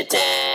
It's time.